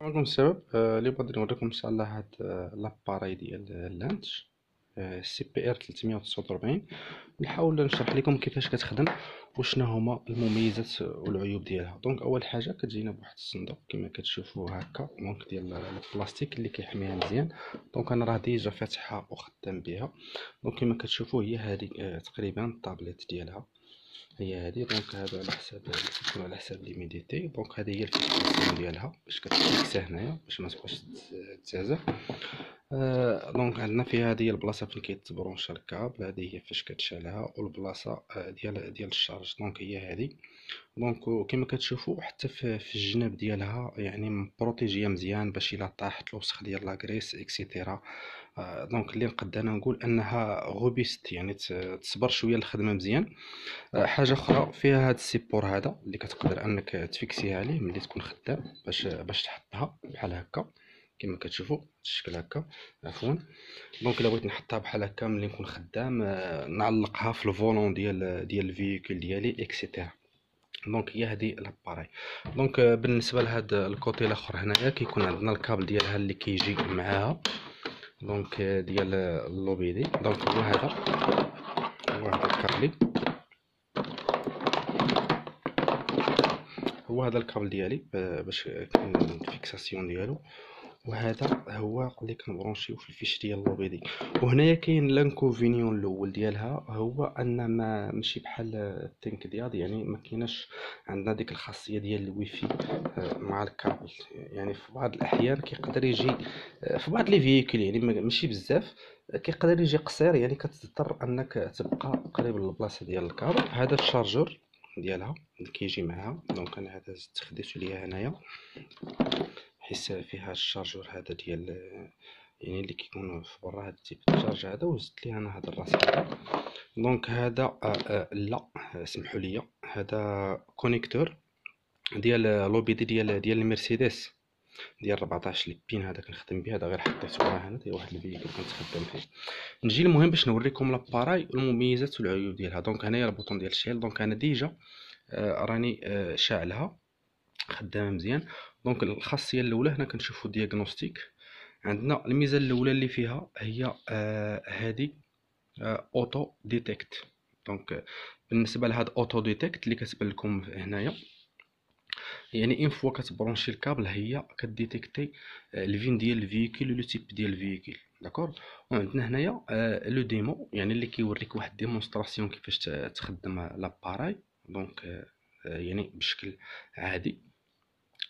عليكم الشباب آه، اليوم غادي نوريكم ان شاء الله هاد آه، l'appareil ديال ال Launch CRP 349 نحاول نشرح لكم كيفاش كتخدم وشنو هما المميزات والعيوب ديالها. donc أول حاجة كتجينا بواحد الصندوق كما كتشوفوا هكا donc ديال البلاستيك اللي كيحميها مزيان. donc أنا راه déjà فاتحها وخدام بها donc كما كتشوفوا هي هذه آه، تقريبا الطابليت ديالها. هي هادي donc هادو على حساب كيكونو على حساب l'humidité donc هادي هي ال fixation ديالها باش كتفيكسا هنايا باش متبقاش تتعزف آه donc عندنا فيها هادي هي البلاصة فين كيتبرونشا الكابل هادي هي فاش كتشعلها والبلاصة آه ديال ديال ال charge. donc هي هادي. donc كما كتشوفوا حتى في, الجناب ديالها يعني مبروتيجية مزيان باش إلا طاحت الوسخ ديال la graisse et cetera donc اللي نقد أنا نقول أنها robuste يعني تصبر شوية الخدمة مزيان. آه حاجة أخرى فيها هاد ال support هذا اللي كتقدر أنك تفيكسيها عليه ملي تكون خدام باش باش تحطها بحال هكا. كما كتشوفوا الشكل هكا. عفوا. donc إلا بغيت نحطها بحال هكا ملي نكون خدام آه نعلقها في ال volant ديال ديال ال véhicule ديالي et cetera donc هي هذه l'appareil donc بالنسبة لهذا ال côté الأخر هنايا كيكون عندنا الكابل ديالها اللي كيجي معاها. donc ديال ال OBD donc هو هذا هو هذا الكابلي هو هذا الكابل ديالي باش ال fixation ديالو وهذا هو اللي كنبرونشيو في ال fiche ديال ال OBD وهنايا كاين l'inconvénient الأول ديالها هو أن ما ماشي بحال ال Think ديال يعني ما كايناش عندنا ديك الخاصية ديال الويفي آه، مع الكابل. يعني في بعض الأحيان كيقدر يجي آه، في بعض les véhicules يعني ماشي بزاف كيقدر يجي قصير يعني كتضطر أنك تبقى قريب للبلاصة ديال الكابل. هذا ال chargeur ديالها اللي كيجي معاها. donc أنا هذا خديتو ليا هنايا. حيت فيها ال chargeur هذا ديال يعني اللي كيكون في برا هاد ال type charge هذا وزدت ليه أنا هذا الراس donc هذا آه آه لا سمحوا لي هذا connecteur ديال l'OBD ديال المرسيدس ديال 14 les pins. هذا كنخدم به هذا غير حطيته هنا ديال واحد ال véhicule كنت فيه. نجي المهم باش نوريكم l'appareil والمميزات والعيوب ديالها. donc هنايا ال bouton ديال الشعيل. donc أنا déjà آه راني آه شاعلها خدامة مزيان. donc الخاصية الأولى هنا كنشوفوا diagnostic عندنا الميزة الأولى اللي فيها هي آه هذه آه auto detect donc بالنسبة لهاد auto detect اللي كتبان لكم هنايا يعني une fois كتبرونشي الكابل هي كديتيكتي ال VIN ديال ال véhicule le type ديال ال véhicule d'accord؟ وعندنا هنايا آه le démo يعني اللي كيوريك واحد démonstration كيفاش تخدم l'appareil. donc آه يعني بشكل عادي.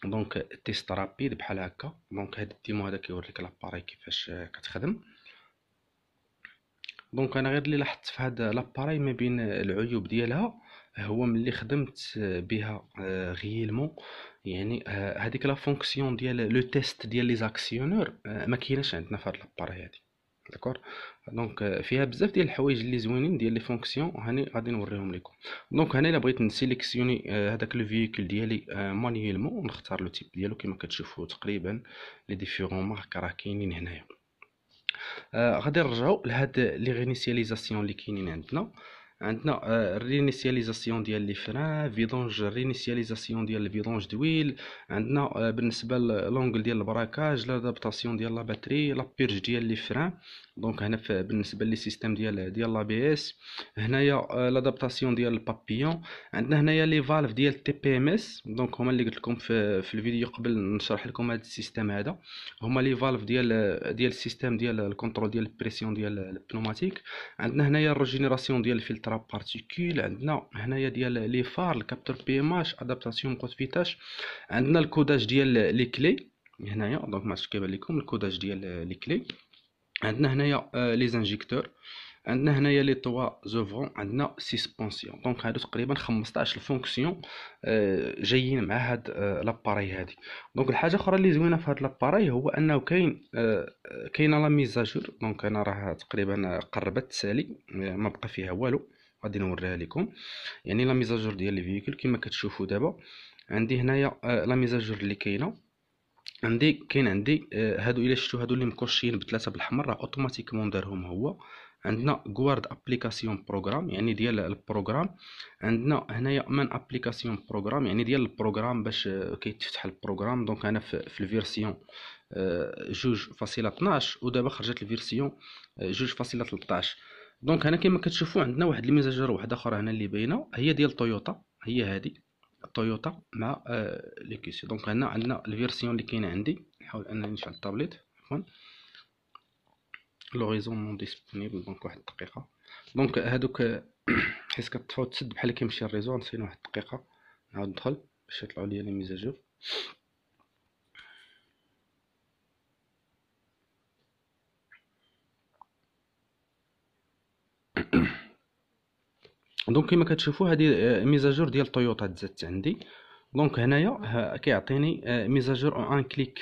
donc test rapide بحال هكا. donc هاد ال démo هذا كيوريك l'appareil كيفاش كتخدم. donc أنا غير اللي لاحظت في هذا l'appareil ما بين العيوب ديالها هو ملي خدمت بها réellement. يعني هذيك la fonction ديال le test ديال les actionneurs ما كايناش عندنا في هاد l'appareil هادي. d'accord donc فيها بزاف ديال الحوايج اللي زوينين ديال les fonctions هاني غادي نوريهم لكم donc هنا الا بغيت نسيليكسيوني هذاك le véhicule ديالي manuellement نختار le type ديالو كما كتشوفوا تقريبا les différentes marques راه كاينين هنايا غادي نرجعوا لهاد les réinitialisations اللي كاينين عندنا عندنا réinitialisation ديال les freins vidange réinitialisation ديال ال vidange d'huile عندنا بالنسبة l'angle ديال ال braquage l'adaptation ديال la batterie la purge ديال les freins donc هنا بالنسبة les systèmes ديال ديال l'ABS هنايا l'adaptation ديال البابيون عندنا هنايا les valves ديال TPMS donc هما اللي قلت لكم في, في الفيديو قبل نشرح لكم هذا ال système هذا. هما les valves ديال ديال ال système ديال ال contrôle ديال ال pression ديال ال pneumatique عندنا هنايا ال régénération ديال ال filtre particules عندنا هنايا ديال les phares ال capteur PMH adaptation code vitesse عندنا ال codage ديال les clés هنايا donc ما كيبان لكم ال codage ديال les clés عندنا هنايا les injecteurs عندنا هنايا les toits ouvrants عندنا suspension donc هادو تقريبا 15 fonctions جايين مع هاد l'appareil هادي. donc الحاجة أخرى اللي زوينة في هاد l'appareil هو أنه كاين كاينة la mise à jour donc أنا راه تقريبا قربت تسالي ما بقى فيها والو. غادي نوريها لكم. يعني la mise à jour ديال les véhicules كما كتشوفوا دابا. عندي هنايا la mise à jour اللي كاينة. عندي كاين عندي هادو إلا شفتوا هادو اللي مكوشين بثلاثه بالحمر راه automatiquement دارهم هو. عندنا غوارد application program يعني ديال ال programme عندنا هنايا main application program يعني ديال ال programme باش كيتفتح ال programme donc أنا في, في ال version جوج فاصلة 12 ودابا خرجت ال version جوج فاصلة 13 donc هنا كما كتشوفوا عندنا واحد ال mise à jour واحدة أخرى هنا اللي باينة هي ديال تويوتا هي هذه تويوتا مع آه Lexus donc هنا عندنا ال version اللي كاينة عندي. نحاول أنني نشعل التابليت. عفوا. le réseau non disponible donc واحد الدقيقة. donc هادوك حيت كتطفاو تسد بحال كيمشي ال réseau نسينا واحد الدقيقة. نعاود ندخل باش يطلعوا لي les mises à jour. donc كما كتشوفوا هذه آه، mise à jour ديال طويوطا تزادت عندي. donc هنايا كيعطيني آه، mise à jour un clic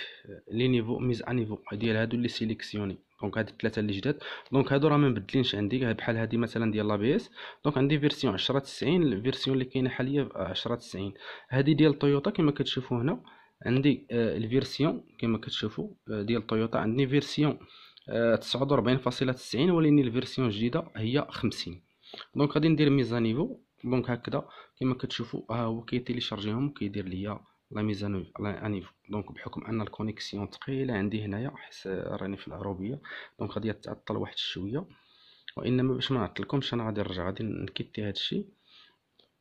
les niveaux mise à niveau ديال هادو اللي سيليكسيوني. donc هاد الثلاثه اللي جداد. donc هادو راه ما مبدلينش عندي بحال هادي مثلا ديال l'ABS donc عندي version 10 90 ال version اللي كاينة حاليا 10 90 هادي ديال طويوطا كما كتشوفوا هنا عندي آه، ال version كما كتشوفوا ديال طويوطا عندي version 49.90 ولكن ال version الجديدة هي 50 donc غادي ندير mise à niveau. donc هكذا كما كتشوفوا ها هو كيتيليشارجيهم وكيدير ليا la mise à niveau. donc بحكم أن ال connexion ثقيله عندي هنايا حيت راني في العروبية. donc غادي تعطل واحد شوية. وإنما باش ما نعطلكمش أنا غادي نرجع غادي نكيتي هذا الشيء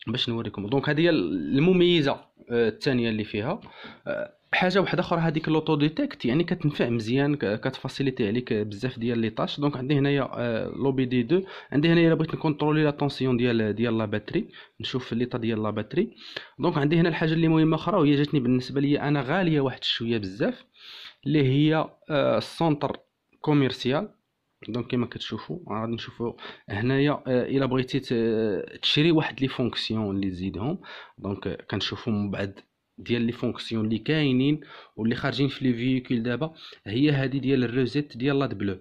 باش نوريكم. donc هذه هي المميزة آه، الثانية اللي فيها. آه، حاجة واحدة أخرى هذيك l'auto detect يعني كتنفع مزيان كتفاسيليتي عليك بزاف ديال les tâches. donc عندي هنايا l'OBD deux عندي هنايا بغيت نكونترولي la tension ديال ديال la batterie نشوف l'état ديال la batterie. donc عندي هنا الحاجة اللي مهمة أخرى وهي جاتني بالنسبة لي أنا غالية واحد شوية بزاف اللي هي ال centre commercial donc كما كتشوفوا غادي نشوفوا هنايا إلا بغيتي تشري واحد les fonctions اللي تزيدهم. donc كنشوفوا من بعد ديال les fonctions اللي كاينين واللي خارجين في les véhicules دابا هي هذه ديال ال reset ديال l'AdBlue.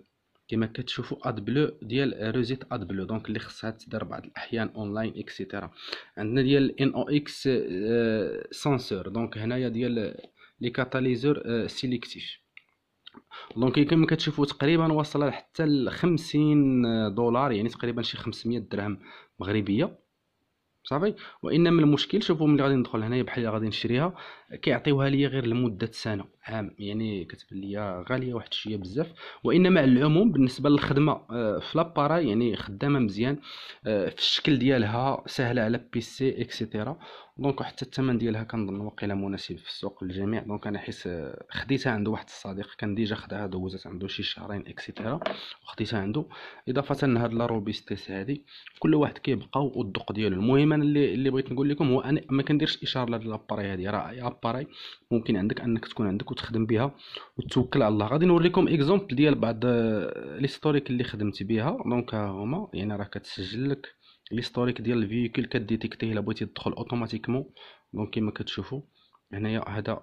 كما كتشوفوا AdBlue ديال reset AdBlue donc اللي خصها تدار بعض الأحيان online et cetera عندنا ديال NOx sensor donc هنايا ديال les catalyseurs sélectifs donc كما كتشوفوا تقريبا واصلة حتى ل 50 دولار يعني تقريبا شي 500 درهم مغربية. صافي. وإنما المشكل شوفوا ملي غادي ندخل هنايا بحال غادي نشريها كيعطيوها ليا غير لمدة سنة عام. يعني كتبان ليا غالية واحد الشويه بزاف. وإنما على العموم بالنسبة للخدمة آه، في l'appareil يعني خدامة مزيان آه، في الشكل ديالها سهلة على PC et cetera donc حتى الثمن ديالها كنظن واقيلا مناسب في السوق للجميع donc أنا حيت خديتها عند واحد الصديق كان déjà خداها دوزت عنده شي شهرين et cetera وخديتها عنده. إضافة لهاد la robustesse هادي كل واحد كيبقى والذوق ديالو. المهم أنا اللي اللي بغيت نقول لكم هو أنا ما كنديرش إشهار لهاد l'appareil هادي. راه اي appareil ممكن عندك أنك تكون عندك وتخدم بها وتوكل على الله. غادي نوريكم exemple ديال بعض l'historique اللي خدمت بها. donc هما يعني راه كتسجل لك l'historique ديال ال véhicule كديتيكتيه إلا بغيتي تدخل automatiquement donc كما كتشوفوا هنايا هذا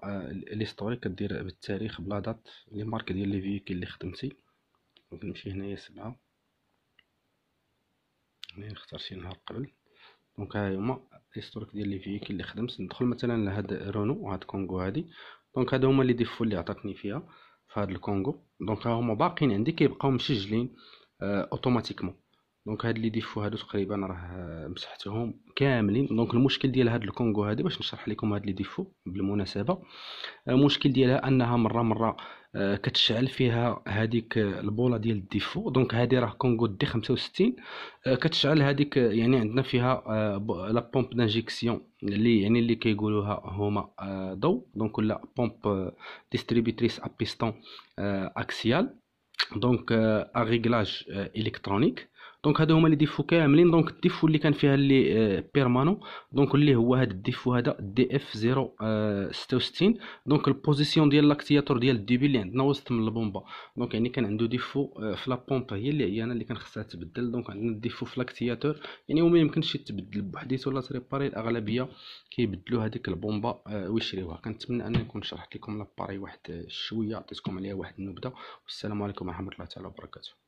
l'historique كدير بالتاريخ ب la date les marques ديال les véhicules اللي خدمتي. donc نمشي هنايا سبعة. هنايا نختار شي نهار قبل. donc ها هما l'historique ديال les véhicules اللي خدمت. ندخل مثلا لهاد رونو وهاد Kangoo هادي. donc هادو هما les défauts اللي عطاتني فيها في هاد ال Kangoo. donc هما باقيين عندي كيبقاو مسجلين automatiquement donc هاد les défauts هادو تقريبا راه مسحتهم كاملين. donc المشكل ديال هاد ال Kangoo هادي باش نشرح لكم هاد les défauts بالمناسبة. المشكل ديالها أنها مرة مرة آه، كتشعل فيها هذيك البولة ديال ال défaut. donc هذه راه Kangoo دي 65 آه، كتشعل هذيك يعني عندنا فيها آه، la pompe d'injection اللي يعني اللي كيقولوها هما ضو. donc و la pompe distributrice à piston axial donc à réglage électronique donc هادو هما les défauts كاملين. donc ال défaut اللي كان فيها اللي permanent donc اللي هو هاد ال défaut هذا DF 066 donc ال position ديال l'actuateur ديال ال débit اللي عندنا وسط من البومبا. donc يعني كان عنده défaut في لا هي اللي هي أنا اللي كان خصها تبدل. donc عندنا ال défaut في l'actuateur يعني هو يمكنش يتبدل بوحديته ولا تريباري الأغلبية كيبدلوا هذيك البومبا ويشريوها. كنتمنى اني نكون شرحت لكم l'appareil واحد شوية. عطيتكم عليها واحد النبذه والسلام عليكم ورحمة الله تعالى وبركاته.